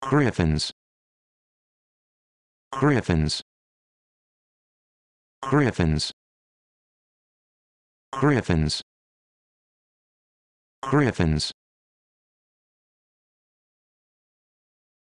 Griffins. Griffins. Griffins. Griffins. Griffins.